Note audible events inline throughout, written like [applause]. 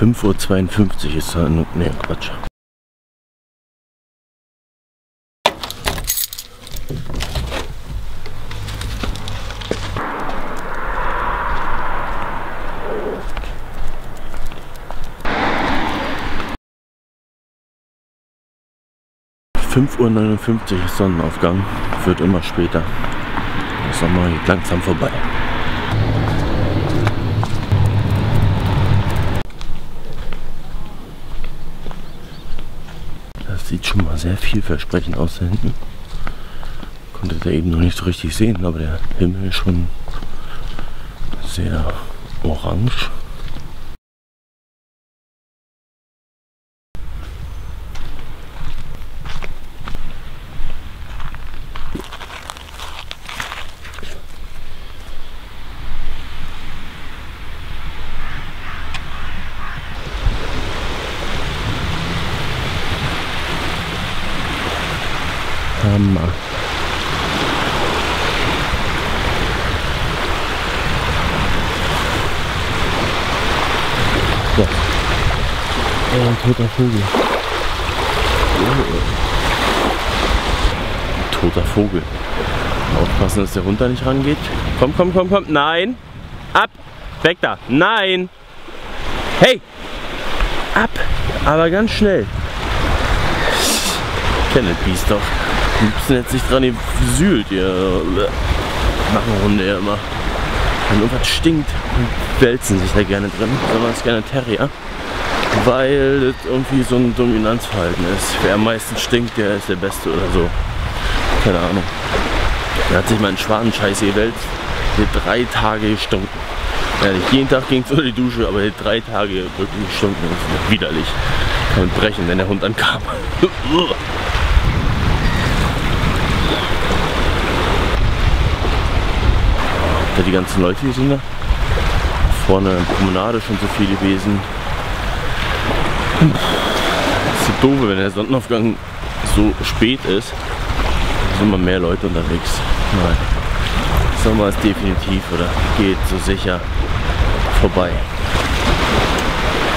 5.52 Uhr ist da. Ne, Quatsch. Fünf Uhr neunundfünfzig ist Sonnenaufgang, wird immer später. Der Sommer geht langsam vorbei. Das sieht schon mal sehr vielversprechend aus da hinten. Konnte da eben noch nicht so richtig sehen, aber der Himmel ist schon sehr orange. Hammer. So. Oh, ein toter Vogel. Ein toter Vogel. Aufpassen, dass der runter nicht rangeht. Komm, komm, komm, komm. Nein. Ab. Weg da. Nein. Hey. Ab. Aber ganz schnell. Ich kenne das Biest doch. Liebsten jetzt sich dran gesühlt, ihr. Machen Hunde ja immer. Wenn irgendwas stinkt, wälzen sich da gerne drin. Besonders gerne Terrier. Weil das irgendwie so ein Dominanzverhalten ist. Wer am meisten stinkt, der ist der Beste oder so. Keine Ahnung. Er hat sich mal einen Schwanenscheiß gewälzt. Hat drei Tage gestunken. Ja, nicht jeden Tag ging es unter die Dusche, aber hat drei Tage wirklich gestunken. Das ist widerlich. Man brechen, wenn der Hund ankam. [laughs] da die ganzen Leute hier sind. Vorne Promenade schon so viel gewesen. Ist so doof, wenn der Sonnenaufgang so spät ist. Sind immer mehr Leute unterwegs. Nein. Sommer ist definitiv oder geht so sicher vorbei.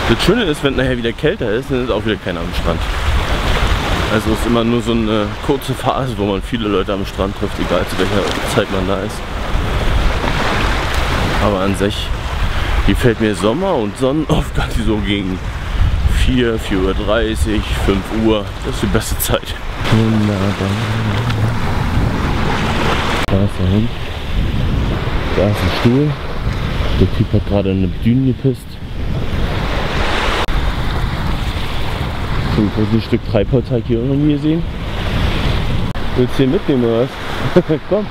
Das Schöne ist, wenn nachher wieder kälter ist, dann ist auch wieder keiner am Strand. Also es ist immer nur so eine kurze Phase, wo man viele Leute am Strand trifft, egal zu welcher Zeit man da ist. Aber an sich gefällt mir Sommer und Sonnenaufgang [laughs] so gegen 4, 4.30 Uhr, 5 Uhr. Das ist die beste Zeit. Wunderbar. Da ist der Hund. Da ist ein Stuhl. Der Typ hat gerade eine Düne gepisst. So ein großes Stück Treibholzteig hier nie gesehen. Willst du hier mitnehmen oder was? [laughs] Komm.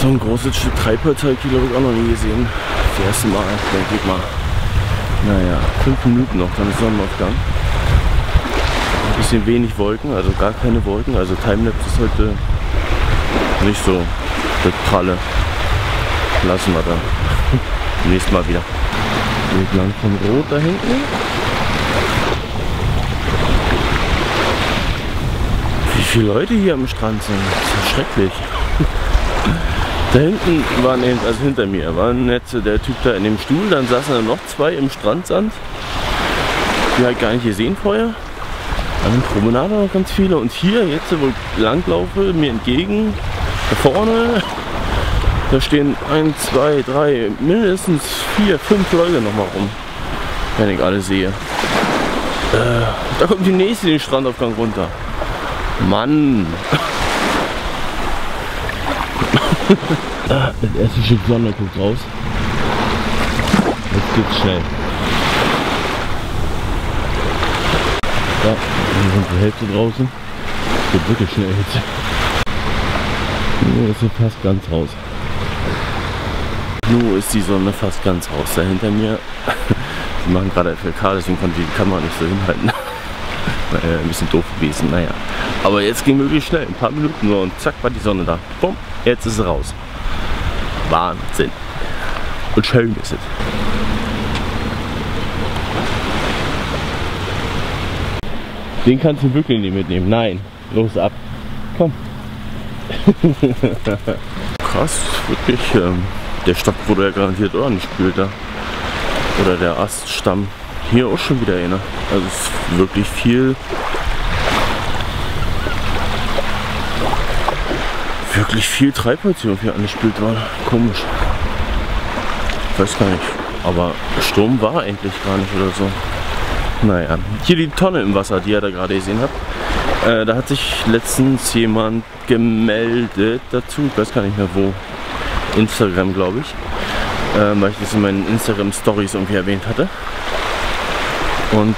So ein großes Stück Treibholzteig glaube ich auch noch nie gesehen. Das erste Mal, denke ich mal. Naja, fünf Minuten noch, dann ist Sonnenaufgang. Ein bisschen wenig Wolken, also gar keine Wolken. Also Timelapse ist heute nicht so das pralle. Lassen wir dann. [laughs] Nächstes Mal wieder. Geht lang von Rot da hinten. Wie viele Leute hier am Strand sind. Das ist ja schrecklich. [laughs] Da hinten waren eben, also hinter mir, waren jetzt der Typ da in dem Stuhl, dann saßen da noch zwei im Strandsand. Die halt gar nicht gesehen vorher. An der Promenade noch ganz viele. Und hier, jetzt wo ich langlaufe, mir entgegen, da vorne, da stehen ein, zwei, drei, mindestens vier, fünf Leute noch mal rum. Wenn ich alle sehe. Äh, da kommt die nächste den Strandaufgang runter. Mann! Das erste Stück Sonne guckt raus. Jetzt geht's schnell. Ja, wir sind die Hälfte draußen. Geht wirklich schnell jetzt. Nur ist sie fast ganz raus. Nur ist die Sonne fast ganz raus. Da hinter mir, [laughs] die machen gerade FLK, deswegen konnte die Kamera nicht so hinhalten. Äh, ein bisschen doof gewesen, naja. Aber jetzt ging wirklich schnell, ein paar Minuten nur und zack war die Sonne da. Bumm, jetzt ist sie raus. Wahnsinn. Und schön ist es. Den kannst du wirklich nicht mitnehmen. Nein, los ab. Komm. [laughs] Krass, wirklich. Ähm, der Stock wurde ja garantiert auch nicht spült da. Oder der Aststamm. Hier auch schon wieder eine. Also es ist wirklich viel. Wirklich viel Treibholz hier angespielt war. Komisch. Ich weiß gar nicht. Aber Sturm war eigentlich gar nicht oder so. Naja, hier die Tonne im Wasser, die ihr da gerade gesehen habt. Äh, da hat sich letztens jemand gemeldet dazu. Ich weiß gar nicht mehr wo. Instagram, glaube ich. Äh, weil ich das in meinen Instagram Stories irgendwie erwähnt hatte. Und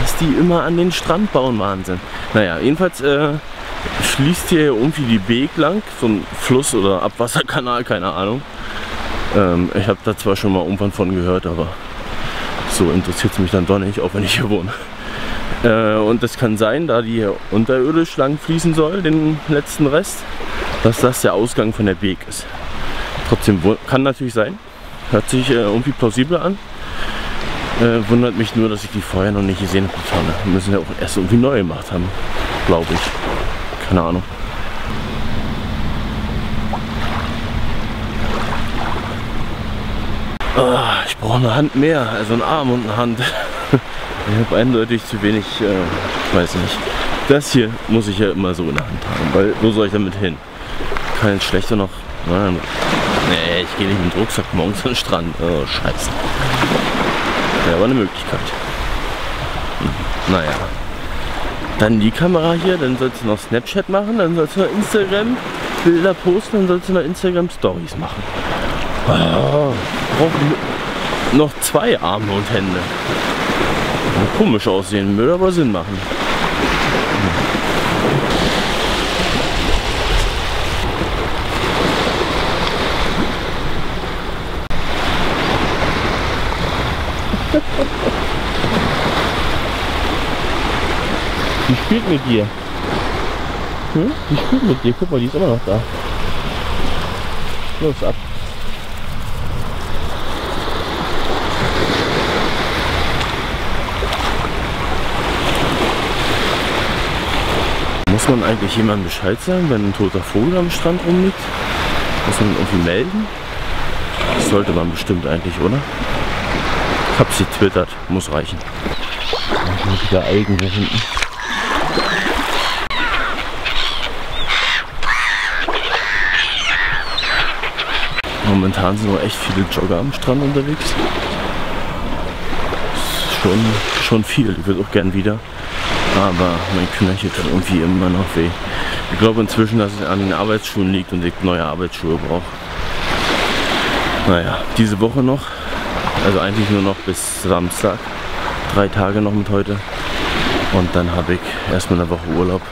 dass die immer an den Strand bauen, Wahnsinn. Naja, jedenfalls äh, fließt hier irgendwie die Beek lang, so ein Fluss oder Abwasserkanal, keine Ahnung. Ähm, ich habe da zwar schon mal irgendwann von gehört, aber so interessiert es mich dann doch nicht, auch wenn ich hier wohne. Äh, und es kann sein, da die hier unterirdisch lang fließen soll, den letzten Rest, dass das der Ausgang von der Beek ist. Trotzdem kann natürlich sein. Hört sich äh, irgendwie plausibel an. Äh, wundert mich nur, dass ich die vorher noch nicht gesehen habe. Müssen ja auch erst irgendwie neu gemacht haben, glaube ich. Keine Ahnung. Oh, ich brauche eine Hand mehr, also einen Arm und eine Hand. [laughs] ich habe eindeutig zu wenig, äh, weiß nicht. Das hier muss ich ja immer so in der Hand haben, weil wo soll ich damit hin? Kein schlechter noch. Nein, nee, ich gehe nicht mit dem Rucksack morgens an den Strand. Oh, scheiße. Wäre aber eine Möglichkeit. Hm, naja. Dann die Kamera hier, dann sollst du noch Snapchat machen, dann sollst du noch Instagram Bilder posten, dann sollst du noch Instagram Stories machen. Oh, brauchen noch zwei Arme und Hände. Komisch aussehen, würde aber Sinn machen. Die spielt mit dir. Hm? Die spielt mit dir. Guck mal, die ist immer noch da. Los, ab. Muss man eigentlich jemandem Bescheid sagen, wenn ein toter Vogel am Strand rumliegt? Muss man irgendwie melden? Das sollte man bestimmt eigentlich, oder? Ich hab sie twittert, muss reichen. Wieder Algen hier hinten. Momentan sind noch echt viele Jogger am Strand unterwegs. Schon, schon viel. Ich würde auch gern wieder. Aber mein Knöchel tut irgendwie immer noch weh. Ich glaube inzwischen, dass es an den Arbeitsschuhen liegt und ich neue Arbeitsschuhe brauche. Naja, diese Woche noch. Also eigentlich nur noch bis Samstag. Drei Tage noch mit heute. Und dann habe ich erstmal eine Woche Urlaub.